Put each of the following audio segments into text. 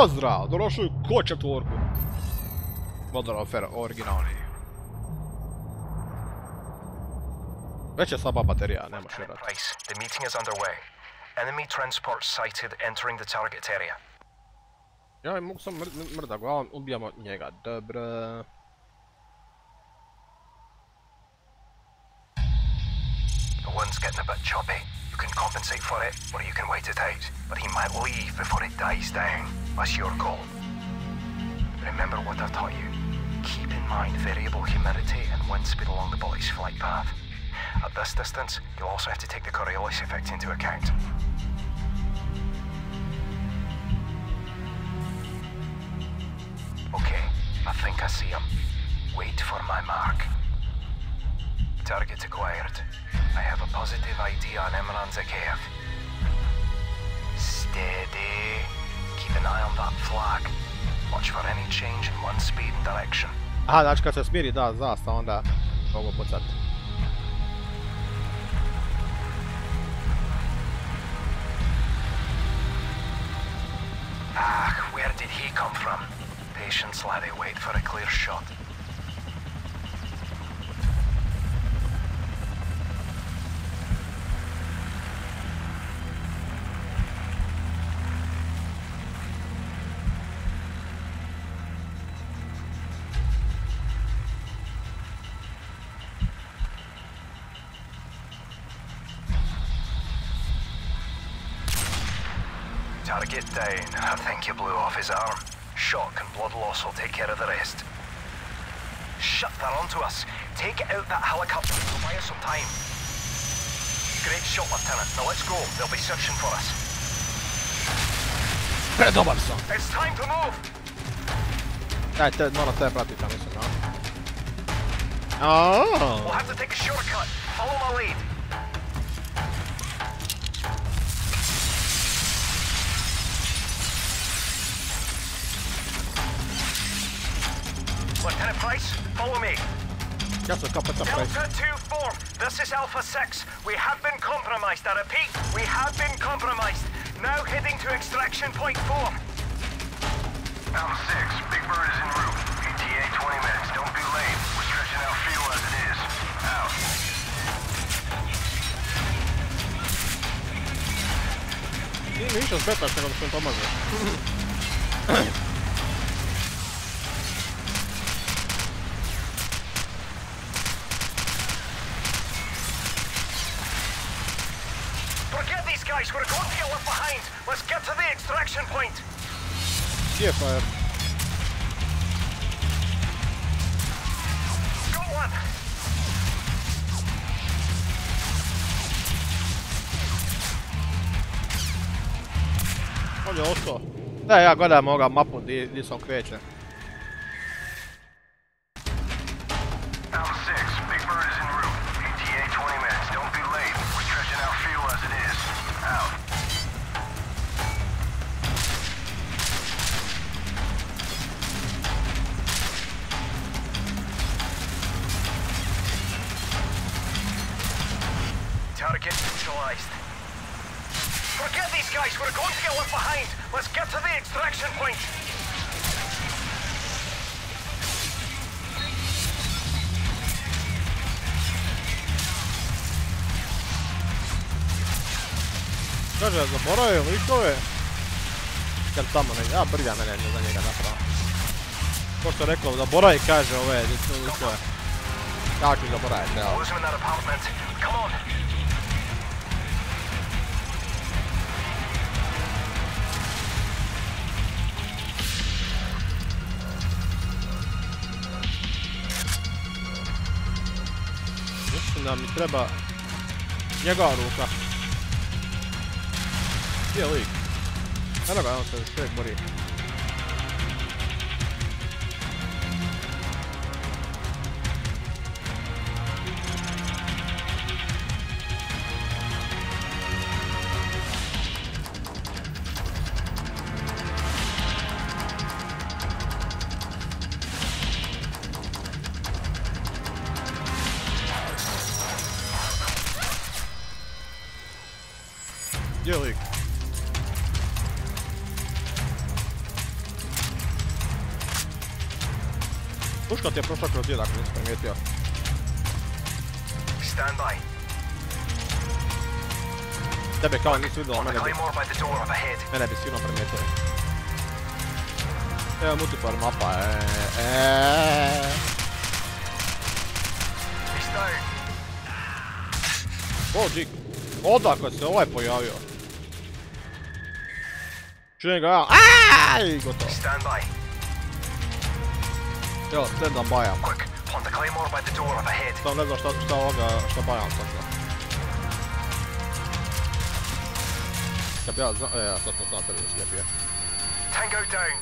Pozdrav! Došao u ko četvorku. Modern Warfare originalni. Već je slaba baterija, Lieutenant rata. Price, the meeting is underway. Enemy transport sighted entering the target area. Ja mogu sam mr mr mrda glavom, ubijamo njega. Dobro. The wind's getting a bit choppy. You can compensate for it, or you can wait it out. But he might leave before it dies down. That's your call. Remember what I've taught you. Keep in mind variable humidity and wind speed along the body's flight path. At this distance, you'll also have to take the Coriolis effect into account. Okay, I think I see him. Wait for my mark. Target acquired. I have a positive ID on Emran Zakev. Steady. Keep an eye on that flag. Watch for any change in one speed and direction. Aha, znači kad se smiri da zasta onda mogu pucati. Ah, where did he come from? Patience, laddie. Wait for a clear shot. Target down. I think you blew off his arm. Shock and blood loss will take care of the rest. Shut that onto us. Take out that helicopter. It'll buy us some time. Great shot, Lieutenant. Now let's go. They'll be searching for us. Predobar sam! It's time to move! Daj, te, moram te pratiti, ja mislim, no. We'll have to take a shortcut. Follow my lead. Lieutenant Price, follow me. Ja sam kao peca prej. Delta 2-4, this is Alpha 6. We have been compromised. I repeat, we have been compromised. Now heading to extraction point 4. Alpha 6, Big Bird is en route. ETA 20 minutes. Don't be late. We're stretching out fuel as it is. Out. Nije mi više smetaš nego da sam pomaže. Gdje one. On je ostao. Da, ja gledam ovoga mapu di se on kreće. Kaže, zaboravio likove. Kad tamo negdje, a brlja mene za njega zapravo. Ko što rekao, zaboravi kaže ove likove. Kako ih zaboravite, evo. Mislim da mi treba njegova ruka. I don't know. Ära päevast, kõik pori. Puška ti je prošla kroz ako nisi primijetio. Stand by. Tebe kao On the mene bi, mene bi sigurno primijetio. Evo multiplayer mapa, eee. O, džik. Odakle se ovaj pojavio? Čujem ga ja, aaaaaa, i Ja, stand on by him. Quick, plant the claymore by the door up ahead. Tam leżą, sztab, ształaga, sztabają, tak to. Skapia, zna. Tango down.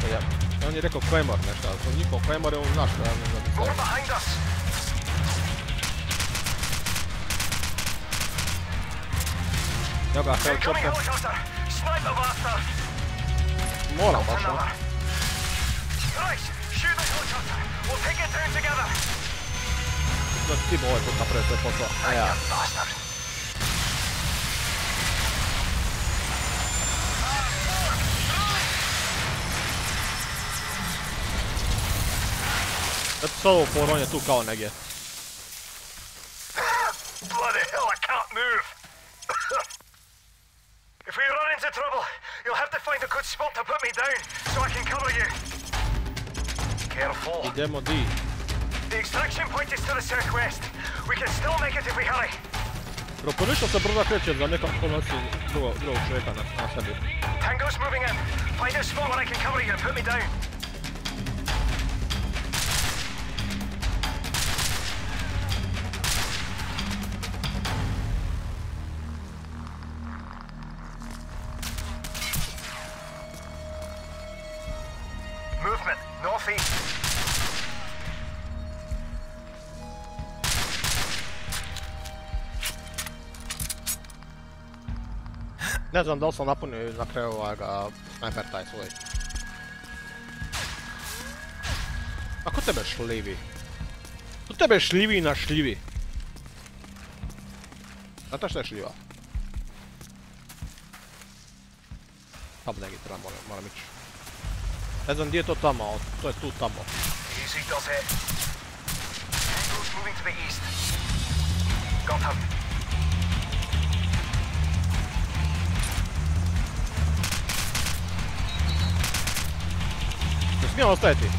To ja, ja nie rekao claymore nešto, ali to njihov claymore je on ja ne znam. More behind us! Evo ga, help, help, help. Sniper! more of us. Huh? Let's see more put the pressure for the air. Let's go for on je tu kao negdje. Find a good spot to put me down so I can cover you. Careful. Idemo di. The extraction point is to the southwest. We can still make it if we hurry. Proponišto se brzo kreće za nekog ko nosi drugog, drugog čovjeka na, na sebi. Tango's moving in. Find a spot where I can cover you and put me down. Ne znam da li sam napunio na kraju ovoga sniper taj svoj. A ko tebe šljivi? Ko tebe šljivi na šljivi? Znate šta je šljiva? Tamo negdje treba, moram, moram ići. Ne znam gdje je to tamo, to je tu tamo. Easy does it. Tango's moving to the east. Got him. смело ставь их.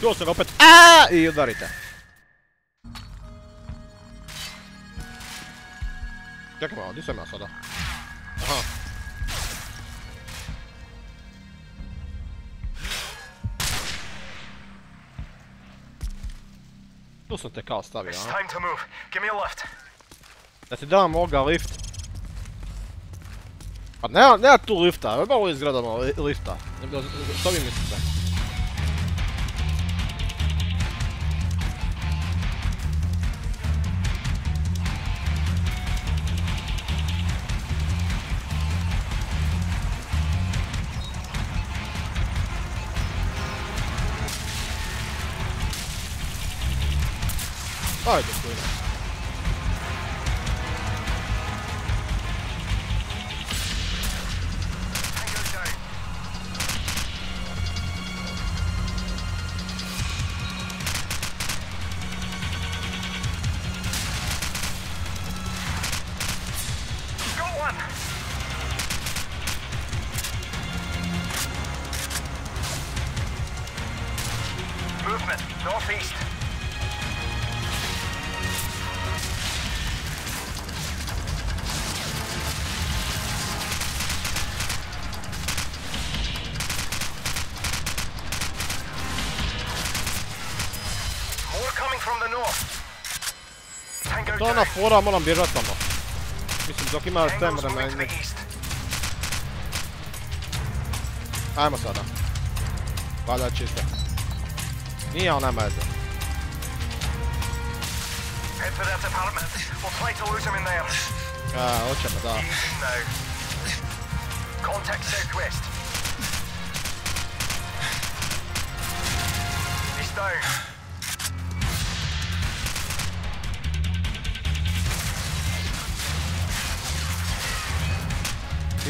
Tuossa opet... Ää! I udarite. Čekaj malo, gdje sam ja sada? Tu sam te kao stavio, a? time to move. Give me a lift. Da ti dam ovoga lift. Pa nema, nema tu lifta, ovo je li- lifta. Što vi mislite? Alright, this way. Movement, northeast. na fora, moram bi ratamo. Mislim, dok ima stamina na njih. Ajmo sada. Valjda čista. Nije ona meze. Head for that apartment. We'll fight to lose him in there. A, hoćemo, da. Contact southwest. He's down.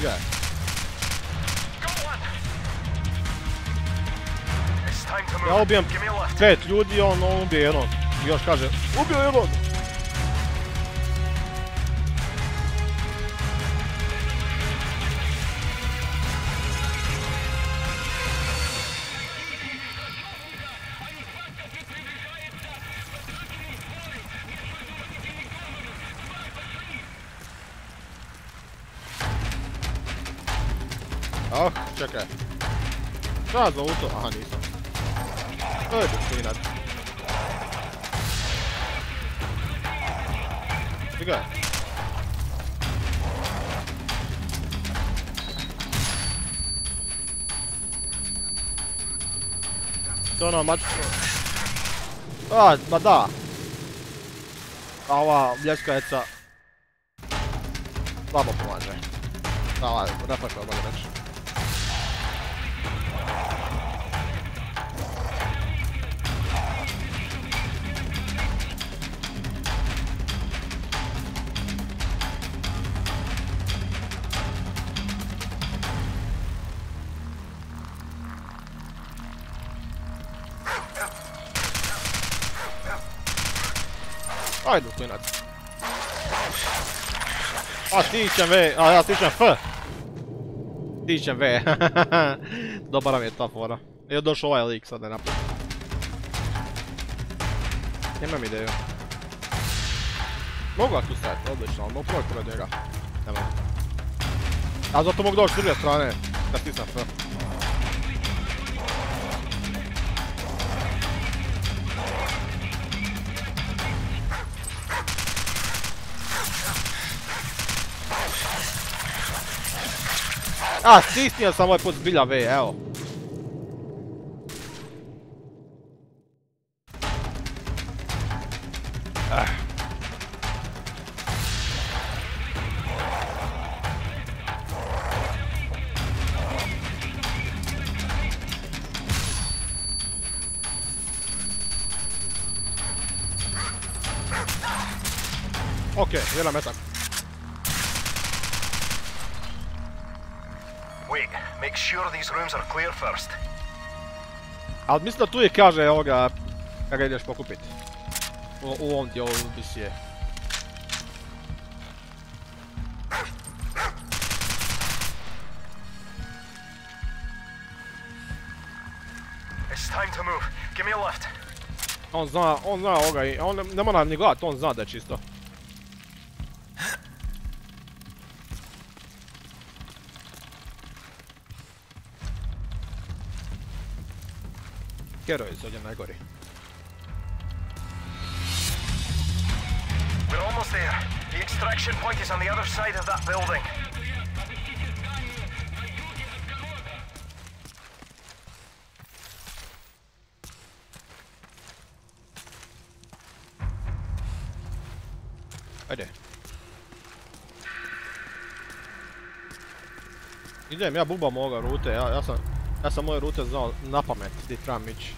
Move. Ja lift. pet ljudi, on ubije jednog. I još kaže, ubio jednog! Čekaj. Šta za auto? Aha, nisam. To je klinac. Stiga je. To ono mačicu. A, ma da. A ova bljeskajeca. Slabo pomaže. Da, ovaj, reflektor bolje reći. Ajde, klinac. A stićem V, a ja stićem F. Stićem V. Dobra mi je ta fora. I došao ovaj lik sad da napad. Nemam ideju. Mogu ga tu staviti, odlično, ali mogu proći njega. Nemam. A zato mogu doći s druge strane, kad stisnem F. Assistem essa mãe pozbilja ve, evo. É, Okei, okay, vielä é metä. Sure these rooms are clear first. Ali mislim da tu je kaže ovoga, kada ideš pokupit. U, u ovom ti ovo je. It's time to move. Give me a lift. On zna, on zna ovoga i on ne, ne mora ni gledat, on zna da je čisto. Heroj je ovdje najgori. We're almost there. The extraction point is on the other side of that building. Idem, ja bubam ovoga rute, ja, ja sam, ja sam moje rute znao na pamet gdje trebam ići.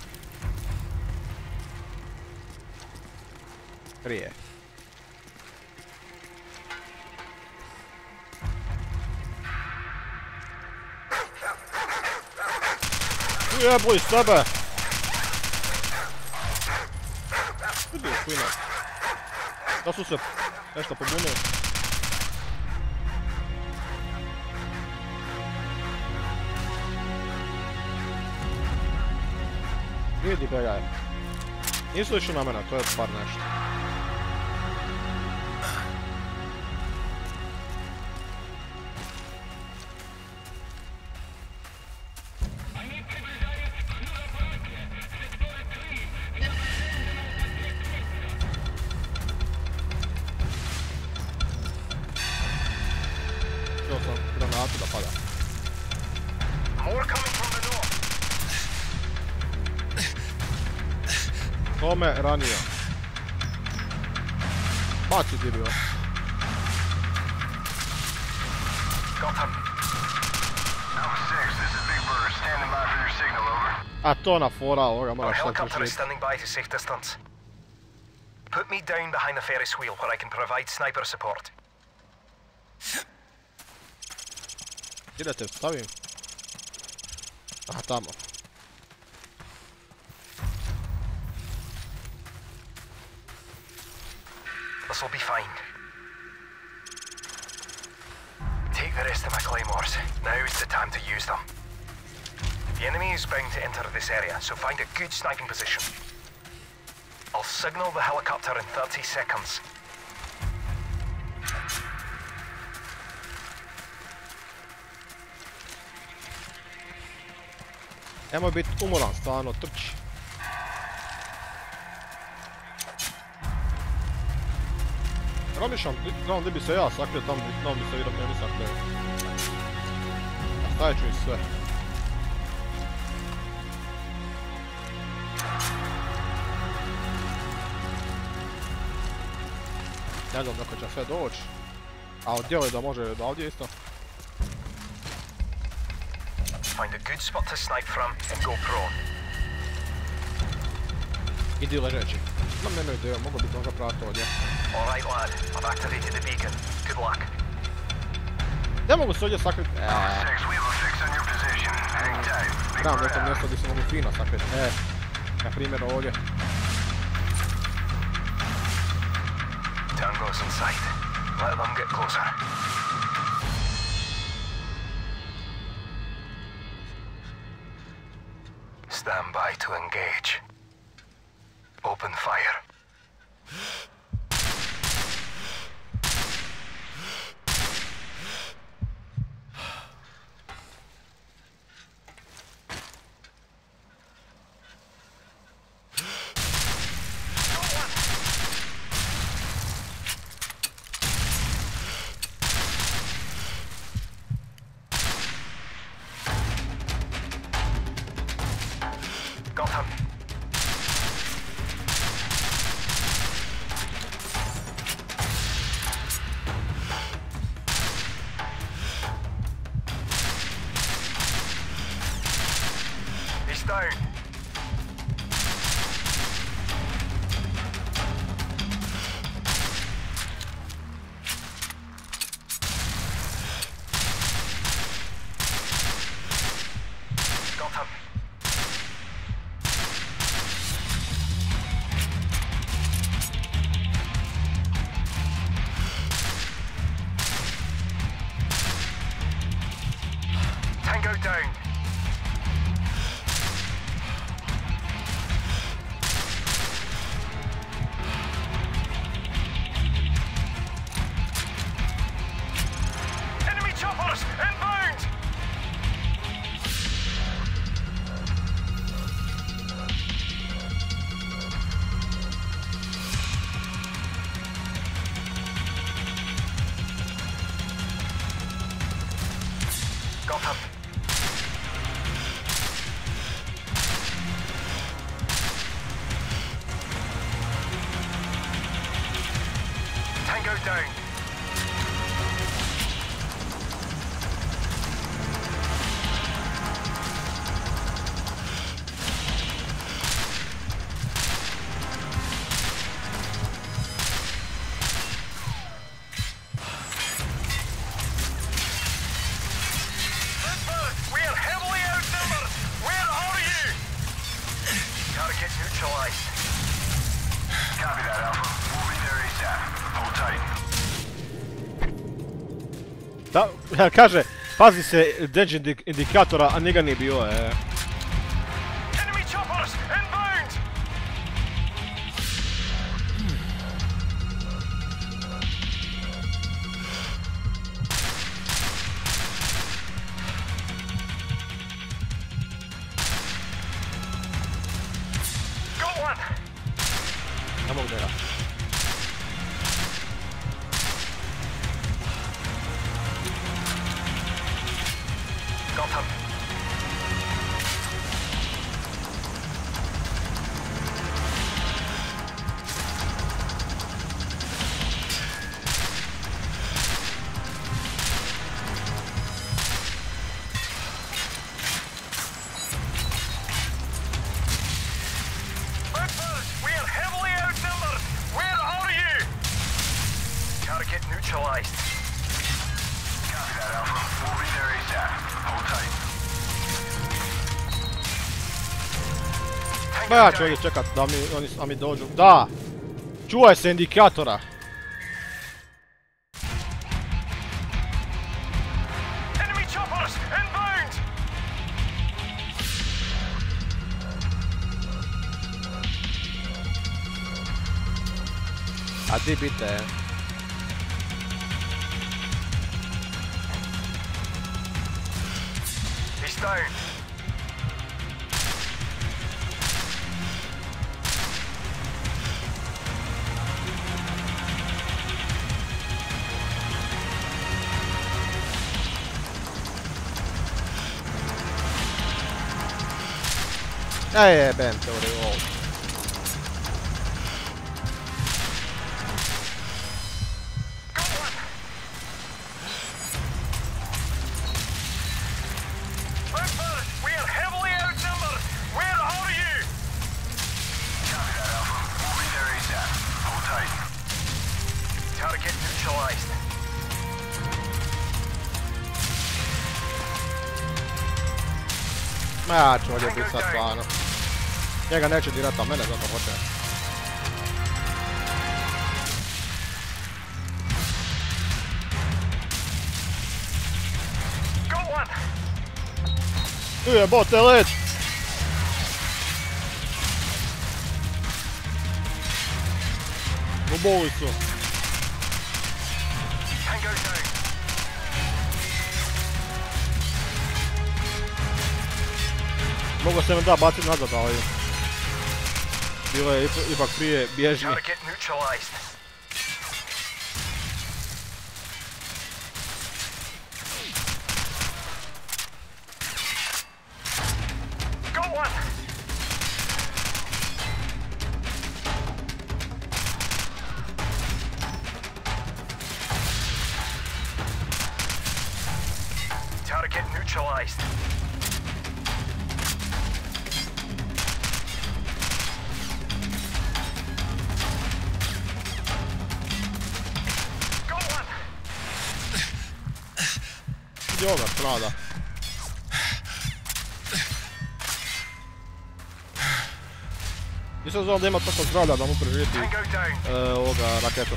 Prije. Jebuj sebe! Vidi, klinac. Da su se nešto pobunili. Vidi ga je. Nisu išli na mene, to je par nešto. Granatu da pada. More coming from for your signal, over. A to ona fora ovoga, moraš sad helicopter is proširiti. standing by to safe. Put me down behind the Ferris wheel where I can provide sniper support. Gdje da te stavim? Aha, tamo. This'll be fine. Take the rest of my claymores. Now is the time to use them. The enemy is bound to enter this area, so find a good sniping position. I'll signal the helicopter in 30 seconds. Nemoj biti umoran, stvarno, trči. Promišljam, znam gdje bi se ja sakrio, tamo tamo bi se vjerojatno ne sakrio. Stavit ću i sve. Ne znam dok će sve doći. A odjel da može do ovdje isto. Find a good spot to snipe from and go prone. can do literature. I'm not gonna do it, I'm gonna be drunk after I told you. Alright lad, I've activated the beacon. Good luck. Ne mogu se ovdje sakrit... Eee... Znam neko mjesto gdje se mogu fino sakrit, e. Na primjer ovdje. Tango's in sight. Let them get closer. Stand by to engage. Delta. Down. kaže, pazi se deđ indik- indikatora, a njega nije bilo, e. neutralized. Copy that, Alpha. We'll be there ASAP. Hold tight. Ma ja ću ovdje čekat da mi, oni, a mi dođu. Da! Čuvaj se indikatora! A di bite? stone. Ah, yeah, bam, so all. Njega neće dirat, a mene zato hoće. Tu je bote su. Tango down. Mogu se me da bacit nazad, ali... Bilo je ipak- prije. Target neutralized. Idi ovoga strada. Nisam znao da ima tako zdravlja da mu preživjeti e, ovoga raketu.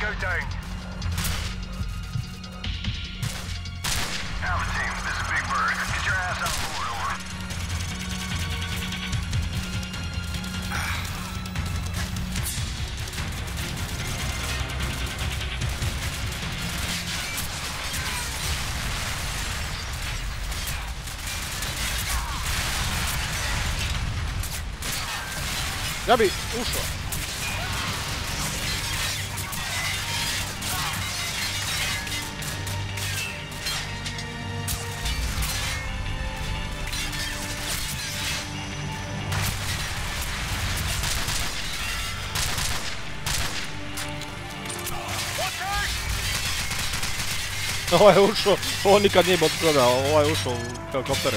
Tango down. Alpha team, this is Big Bird. Get your ass on board, over. Ja bi ušao. Ovaj je ušao, ovo nikad nije bot toga, ovaj je ušao u helikoptere.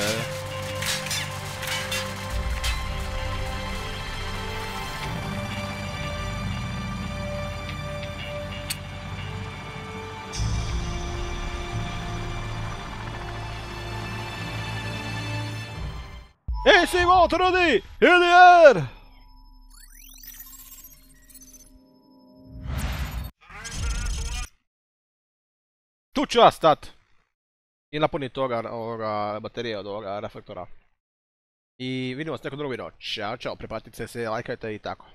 Ej, svi motorodi! Ili jer! Ću ja stat. I napuniti toga, ovoga, baterije od ovoga reflektora. I vidimo se neko drugo video. Ćao, čao, preplatite se, lajkajte i tako.